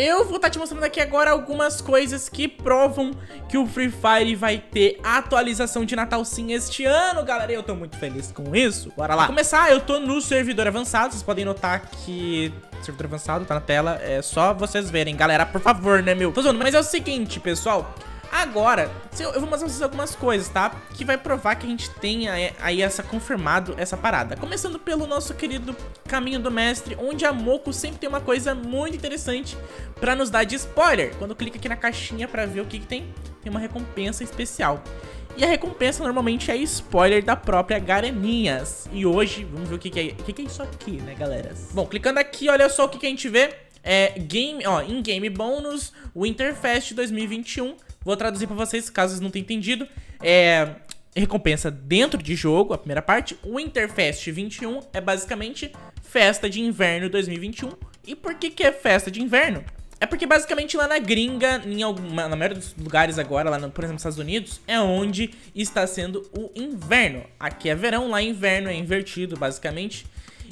eu vou estar tá te mostrando aqui agora algumas coisas que provam que o Free Fire vai ter atualização de Natal sim este ano, galera. Eu tô muito feliz com isso. Bora lá. Pra começar, eu tô no servidor avançado. Vocês podem notar que servidor avançado tá na tela. É só vocês verem, galera. Por favor, né, meu? Tô zoando, mas é o seguinte, pessoal. Agora, eu vou mostrar vocês algumas coisas, tá? Que vai provar que a gente é, aí essa confirmado essa parada. Começando pelo nosso querido Caminho do Mestre, onde a Moco sempre tem uma coisa muito interessante pra nos dar de spoiler. Quando clica aqui na caixinha pra ver o que, que tem, tem uma recompensa especial. E a recompensa normalmente é spoiler da própria Gareninhas. E hoje, vamos ver o que, que é. O que, que é isso aqui, né, galera? Bom, clicando aqui, olha só o que, que a gente vê. É game, ó, in-game bônus, Winterfest 2021 Vou traduzir pra vocês, caso vocês não tenham entendido. É recompensa dentro de jogo, a primeira parte. Winterfest 21 é basicamente festa de inverno 2021. E por que que é festa de inverno? É porque basicamente lá na gringa, em alguma, na maioria dos lugares agora, lá no, por exemplo nos Estados Unidos, é onde está sendo o inverno. Aqui é verão, lá é inverno, é invertido basicamente.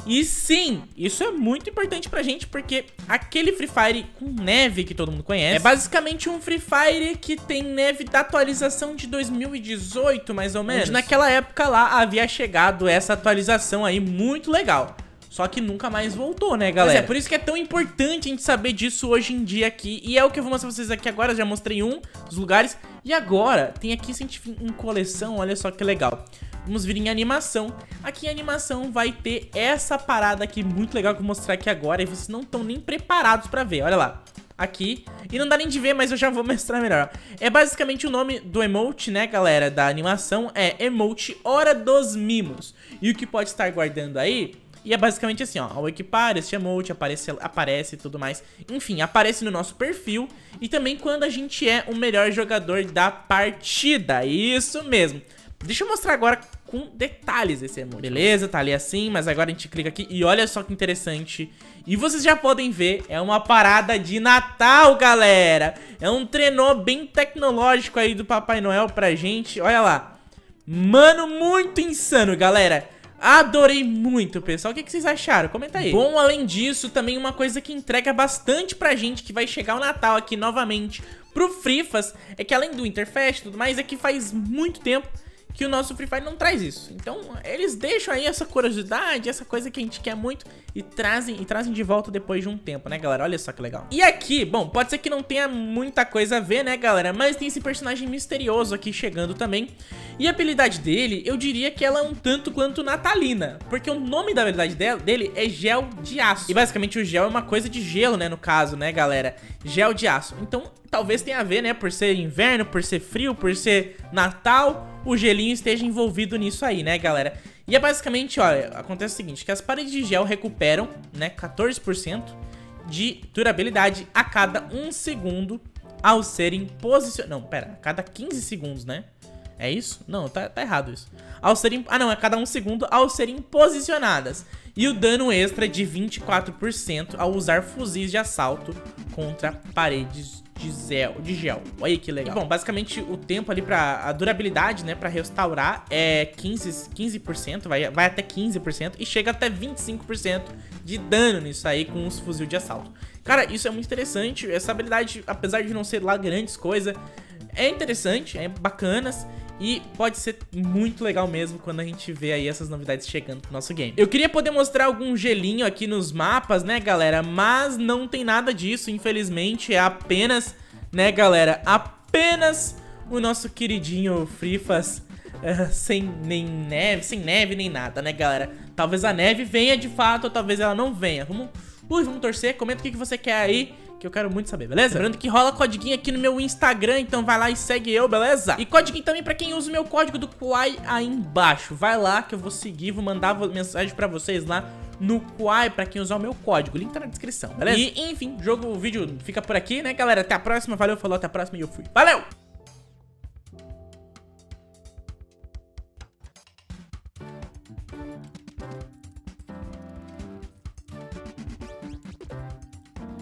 E sim, isso é muito importante pra gente, porque aquele Free Fire com neve que todo mundo conhece é basicamente um Free Fire que tem neve da atualização de 2018, mais ou menos. Onde naquela época lá havia chegado essa atualização aí muito legal. Só que nunca mais voltou, né, galera? Mas é, por isso que é tão importante a gente saber disso hoje em dia aqui. E é o que eu vou mostrar pra vocês aqui agora. Eu já mostrei um dos lugares. E agora, tem aqui em coleção, olha só que legal. Vamos vir em animação. Aqui em animação vai ter essa parada aqui muito legal que eu vou mostrar aqui agora. E vocês não estão nem preparados pra ver, olha lá aqui. E não dá nem de ver, mas eu já vou mostrar melhor. É basicamente o nome do emote, né, galera, da animação. É emote Hora dos Mimos. E o que pode estar guardando aí... E é basicamente assim, ó, ao equipar este emote, aparece, aparece e tudo mais. Enfim, aparece no nosso perfil e também quando a gente é o melhor jogador da partida. Isso mesmo. Deixa eu mostrar agora com detalhes esse emoji. Beleza, tá ali assim, mas agora a gente clica aqui e olha só que interessante. E vocês já podem ver, é uma parada de Natal, galera. É um trenó bem tecnológico aí do Papai Noel pra gente. Olha lá. Mano, muito insano, galera. Adorei muito, pessoal. O que, vocês acharam? Comenta aí. Bom, além disso, também uma coisa que entrega bastante pra gente, que vai chegar o Natal aqui novamente pro Frifas, é que além do Interfest e tudo mais, é que faz muito tempo que o nosso Free Fire não traz isso. Então, eles deixam aí essa curiosidade, essa coisa que a gente quer muito e trazem e trazem de volta depois de um tempo, né, galera? Olha só que legal. E aqui, bom, pode ser que não tenha muita coisa a ver, né, galera? Mas tem esse personagem misterioso aqui chegando também. E a habilidade dele, eu diria que ela é um tanto quanto natalina, porque o nome da habilidade dele é gel de aço. E basicamente o gel é uma coisa de gelo, né, no caso, né, galera? Gel de aço. Então, talvez tenha a ver, né, por ser inverno, por ser frio, por ser Natal o gelinho esteja envolvido nisso aí, né, galera? E é basicamente, olha, acontece o seguinte, que as paredes de gel recuperam, né, 14% de durabilidade a cada um segundo ao serem posicionadas... Não, pera, a cada 15 segundos, né? É isso? Não, tá, tá errado isso. Ao serem... Ah, não, a cada um segundo ao serem posicionadas. E o dano extra é de 24% ao usar fuzis de assalto contra paredes de gel, de gel. Olha que legal. E, bom, basicamente o tempo ali para a durabilidade, né, para restaurar é 15, 15%, vai, vai até 15% e chega até 25% de dano nisso aí com os fuzil de assalto. Cara, isso é muito interessante. Essa habilidade, apesar de não ser lá grandes coisas, é interessante, é bacanas e pode ser muito legal mesmo quando a gente vê aí essas novidades chegando pro nosso game. Eu queria poder mostrar algum gelinho aqui nos mapas, né, galera? Mas não tem nada disso, infelizmente. É apenas, né, galera? Apenas o nosso queridinho Frifas uh, sem nem neve, sem neve nem nada, né, galera? Talvez a neve venha de fato, ou talvez ela não venha. Vamos, vamos torcer. Comenta o que você quer aí que eu quero muito saber, beleza? Lembrando que rola codiguinho aqui no meu Instagram, então vai lá e segue eu, beleza? E codiguinho também pra quem usa o meu código do Quai aí embaixo. Vai lá que eu vou seguir, vou mandar mensagem pra vocês lá no Quai pra quem usar o meu código. O link tá na descrição, beleza? E, enfim, jogo, o vídeo fica por aqui, né, galera? Até a próxima, valeu, falou, até a próxima e eu fui. Valeu!